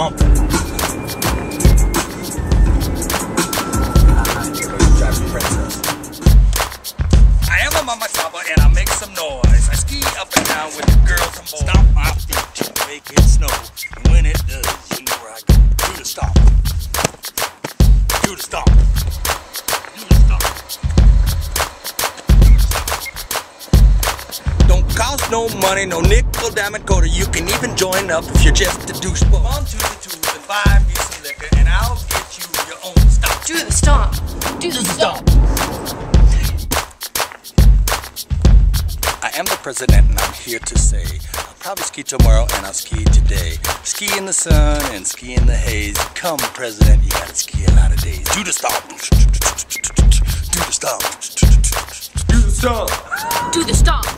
I am a Marmot Stomper and I make some noise. I ski up and down with the girls and boys. Stomp my feet to make it snow. And when it does, you know where I go. Do the stomp. Do the stomp. Don't no money, no nickel, damn it, quarter. You can even join up if you're just a douchebag. On to the Tooth and buy me some liquor, and I'll get you your own stomp. Do the stomp. Do the stomp. I am the president, and I'm here to say I'll probably ski tomorrow and I'll ski today. Ski in the sun and ski in the haze. Come, president, you gotta ski a lot of days. Do the stomp. Do the stomp. Do the stomp. Do the stomp.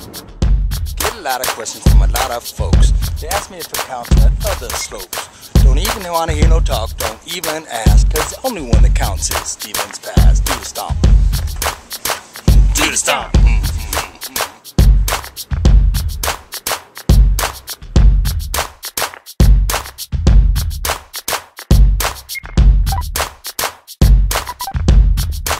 Lot of questions from a lot of folks. They ask me if it counts at other slopes. Don't even want to hear no talk. Don't even ask. Cause the only one that counts is Stevens Pass. Do the stomp. Do the stomp.